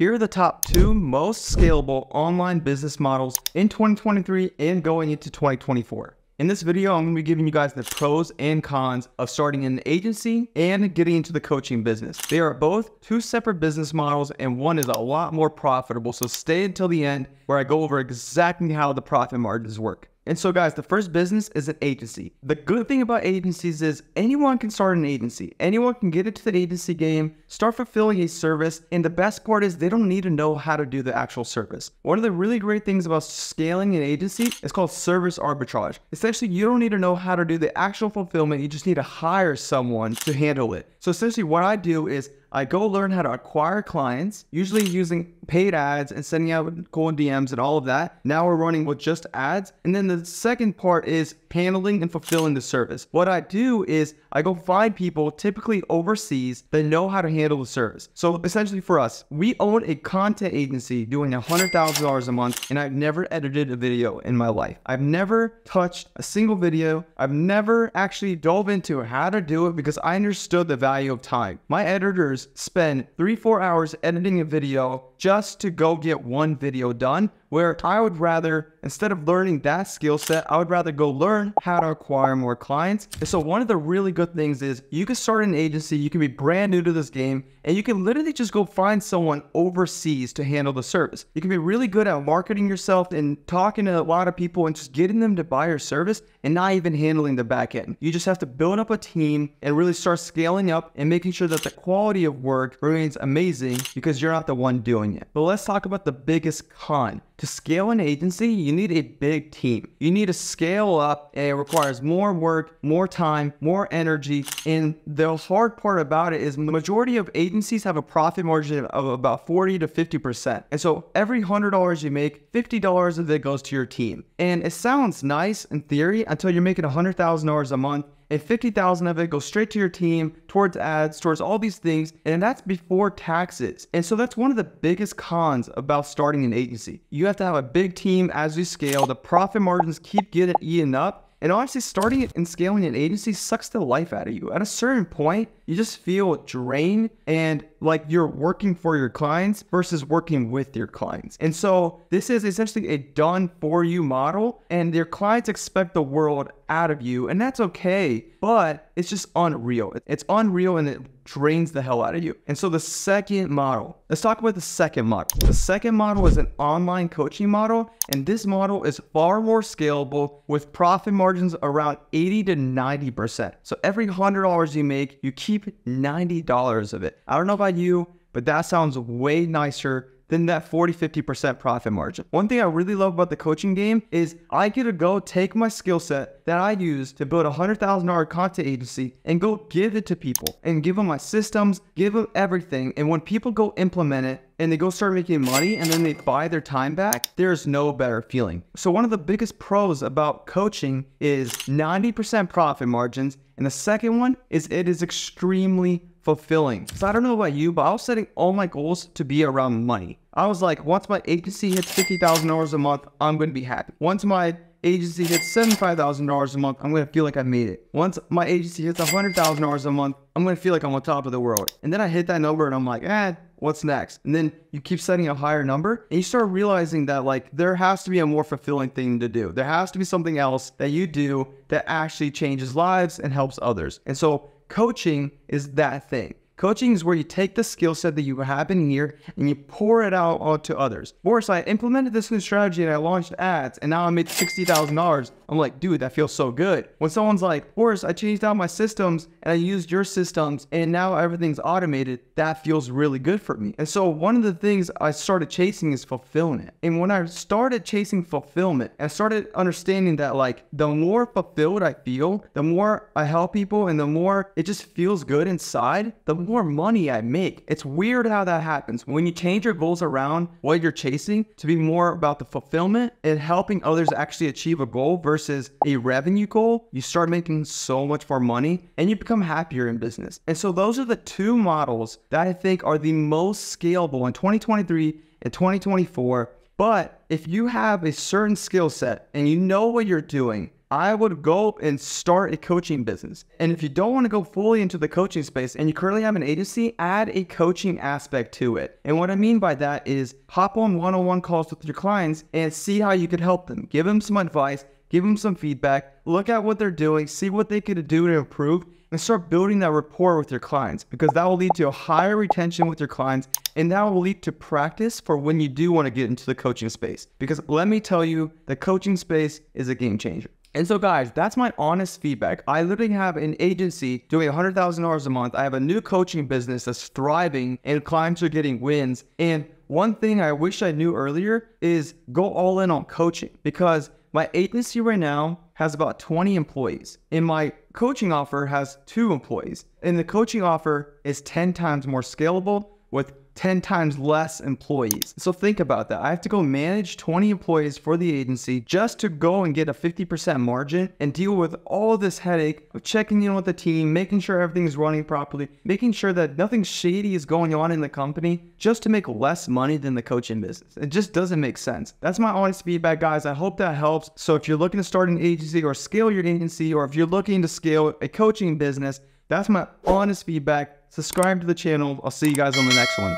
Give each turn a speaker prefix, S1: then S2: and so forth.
S1: Here are the top two most scalable online business models in 2023 and going into 2024. In this video, I'm to be giving you guys the pros and cons of starting an agency and getting into the coaching business. They are both two separate business models and one is a lot more profitable. So stay until the end where I go over exactly how the profit margins work. And so, guys, the first business is an agency. The good thing about agencies is anyone can start an agency. Anyone can get into the agency game, start fulfilling a service. And the best part is they don't need to know how to do the actual service. One of the really great things about scaling an agency is called service arbitrage. Essentially, you don't need to know how to do the actual fulfillment. You just need to hire someone to handle it. So, essentially, what I do is I go learn how to acquire clients, usually using paid ads and sending out cold DMs and all of that. Now we're running with just ads. And then the second part is handling and fulfilling the service. What I do is I go find people, typically overseas, that know how to handle the service. So essentially for us, we own a content agency doing $100,000 a month, and I've never edited a video in my life. I've never touched a single video. I've never actually dove into how to do it because I understood the value of time. My editors spend three, four hours editing a video just to go get one video done where I would rather, instead of learning that skill set, I would rather go learn how to acquire more clients. And so one of the really good things is you can start an agency, you can be brand new to this game, and you can literally just go find someone overseas to handle the service. You can be really good at marketing yourself and talking to a lot of people and just getting them to buy your service and not even handling the back end. You just have to build up a team and really start scaling up and making sure that the quality of work remains amazing because you're not the one doing it. But let's talk about the biggest con. To scale an agency, you need a big team. You need to scale up and it requires more work, more time, more energy. And the hard part about it is the majority of agencies have a profit margin of about 40 to 50%. And so every $100 you make, $50 of it goes to your team. And it sounds nice in theory until you're making $100,000 a month and 50,000 of it goes straight to your team, towards ads, towards all these things, and that's before taxes. And so that's one of the biggest cons about starting an agency. You have to have a big team as you scale. The profit margins keep getting eaten up, and honestly, starting and scaling an agency sucks the life out of you. At a certain point, you just feel drained and like you're working for your clients versus working with your clients. And so this is essentially a done for you model, and your clients expect the world out of you, and that's okay, but it's just unreal. It's unreal and it drains the hell out of you. And so the second model, let's talk about the second model. The second model is an online coaching model, and this model is far more scalable with profit margins around 80 to 90%. So every $100 you make, you keep $90 of it. I don't know about you, but that sounds way nicer than that 40, 50% profit margin. One thing I really love about the coaching game is I get to go take my skill set that I use to build a $100,000 content agency and go give it to people and give them my systems, give them everything. And when people go implement it, and they go start making money and then they buy their time back, there's no better feeling. So one of the biggest pros about coaching is 90% profit margins. And the second one is it is extremely fulfilling. So I don't know about you, but I was setting all my goals to be around money. I was like, once my agency hits $50,000 a month, I'm going to be happy. Once my agency hits $75,000 a month, I'm going to feel like I made it. Once my agency hits $100,000 a month, I'm going to feel like I'm on top of the world. And then I hit that number and I'm like, eh, what's next? And then you keep setting a higher number and you start realizing that like there has to be a more fulfilling thing to do. There has to be something else that you do that actually changes lives and helps others. And so coaching is that thing. Coaching is where you take the skill set that you have in here and you pour it out onto others. Boris, I implemented this new strategy and I launched ads and now I made $60,000. I'm like, dude, that feels so good. When someone's like, Boris, I changed out my systems and I used your systems and now everything's automated, that feels really good for me. And so one of the things I started chasing is fulfillment. And when I started chasing fulfillment, I started understanding that like the more fulfilled I feel, the more I help people and the more it just feels good inside, the more money I make. It's weird how that happens. When you change your goals around what you're chasing to be more about the fulfillment and helping others actually achieve a goal versus a revenue goal, you start making so much more money and you become happier in business. And so those are the two models that I think are the most scalable in 2023 and 2024. But if you have a certain skill set and you know what you're doing, I would go and start a coaching business. And if you don't want to go fully into the coaching space and you currently have an agency, add a coaching aspect to it. And what I mean by that is hop on one on one calls with your clients and see how you could help them. Give them some advice, give them some feedback, look at what they're doing, see what they could do to improve, and start building that rapport with your clients because that will lead to a higher retention with your clients and that will lead to practice for when you do want to get into the coaching space. Because let me tell you, the coaching space is a game changer. And so, guys, that's my honest feedback. I literally have an agency doing $100,000 a month. I have a new coaching business that's thriving and clients are getting wins. And one thing I wish I knew earlier is go all in on coaching because my agency right now has about 20 employees, and my coaching offer has two employees. And the coaching offer is 10 times more scalable with 10 times less employees. So think about that. I have to go manage 20 employees for the agency just to go and get a 50% margin and deal with all this headache of checking in with the team, making sure everything's running properly, making sure that nothing shady is going on in the company just to make less money than the coaching business. It just doesn't make sense. That's my honest feedback, guys. I hope that helps. So if you're looking to start an agency or scale your agency, or if you're looking to scale a coaching business, that's my honest feedback. Subscribe to the channel. I'll see you guys on the next one.